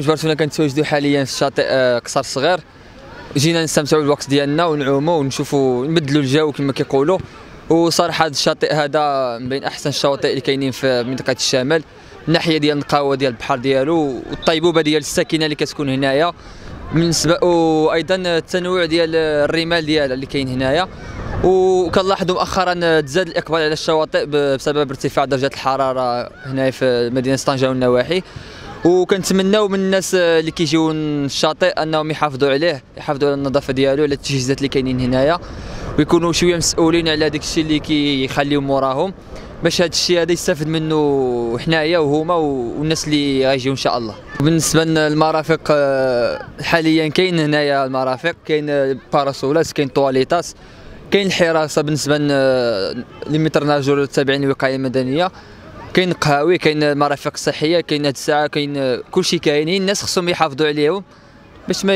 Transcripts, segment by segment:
جبرتونا كنتواجدوا حاليا في الشاطئ آه، قصر صغير. جينا نستمتعوا بالوقت ديالنا ونعوموا ونشوفوا نبدلوا الجو كما كيقولوا وصراحه هذا الشاطئ هذا من بين أحسن الشواطئ اللي كاينين في منطقة الشمال. من ناحية ديال النقاوه ديال البحر ديالو والطيبوبة ديال الساكنة اللي كتكون هنايا. بالنسبة وأيضا التنوع ديال الرمال ديالها اللي كاين هنايا. وكنلاحظوا مؤخرا تزاد الإقبال على الشواطئ بسبب ارتفاع درجة الحرارة هنا في مدينة طنجه والنواحي. وكنتمناو من الناس اللي كيجيو الشاطئ انهم يحافظوا عليه يحافظوا على النظافة ديالو على التجهيزات اللي كاينين هنايا ويكونوا شوية مسؤولين على داك الشيء اللي كيخليو موراهم باش هذا الشيء هذا يستافد منه حنايا وهما والناس اللي غيجيو إن شاء الله. بالنسبة للمرافق آه، حاليا كاين هنايا المرافق كاين باراسولات كاين طواليتات كاين الحراسة بالنسبة للمترناجور التابعين للوقاية المدنية كاين قهاوي كاين المرافق الصحيه كاين هاد الساعة كاين كلشي كاينين الناس خصهم يحافظوا عليهم باش ما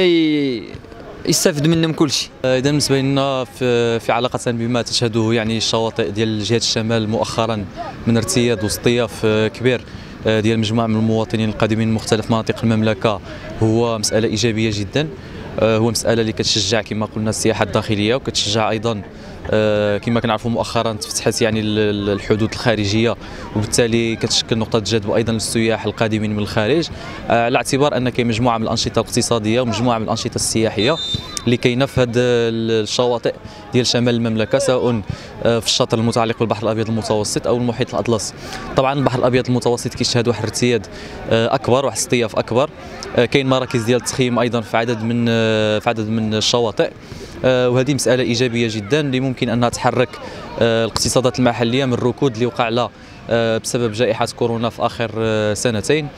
يستافد منهم كل شيء إذا بالنسبة لنا في, في علاقة بما تشهده يعني الشواطئ ديال جهة الشمال مؤخرا من ارتياد واصطياف كبير آه، ديال مجموعة من المواطنين القادمين من مختلف مناطق المملكة هو مسألة إيجابية جدا آه، هو مسألة اللي كتشجع كما قلنا السياحة الداخلية وكتشجع أيضا آه، كما كنعرفوا مؤخرا تفتحت يعني الحدود الخارجية وبالتالي كتشكل نقطة جذب أيضا للسياح القادمين من الخارج. آه، على اعتبار أن كاين مجموعة من الأنشطة الاقتصادية ومجموعة من الأنشطة السياحية. اللي كاينة في الشواطئ ديال شمال المملكة سواء في الشاطئ المتعلق بالبحر الأبيض المتوسط أو المحيط الاطلسي طبعا البحر الأبيض المتوسط كيشهد واحد ارتياد أكبر واحد اصطياف أكبر. كاين مراكز ديال التخييم أيضا في عدد من في عدد من الشواطئ. آه، وهذه مسألة إيجابية جدا اللي ممكن أنها تحرك آه، الاقتصادات المحلية من الركود اللي وقع لها آه، بسبب جائحة كورونا في آخر سنتين.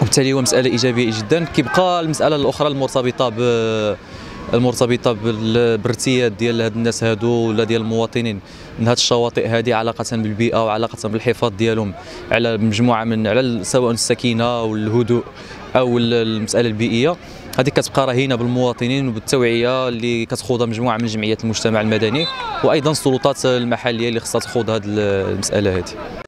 وبالتالي هو مسألة إيجابية جدا. كيبقى المسألة الأخرى المرتبطة ب المرتبطة بالارتياد ديال هاد الناس هادو ولا ديال المواطنين من هاد الشواطئ هذه علاقة بالبيئة وعلاقة بالحفاظ ديالهم على مجموعة من على سواء السكينة والهدوء أو المسألة البيئية. هذه كتبقى رهينة بالمواطنين وبالتوعية اللي كتخوضها مجموعة من جمعيات المجتمع المدني وأيضا السلطات المحلية اللي خصها تخوض هذه المسألة هذه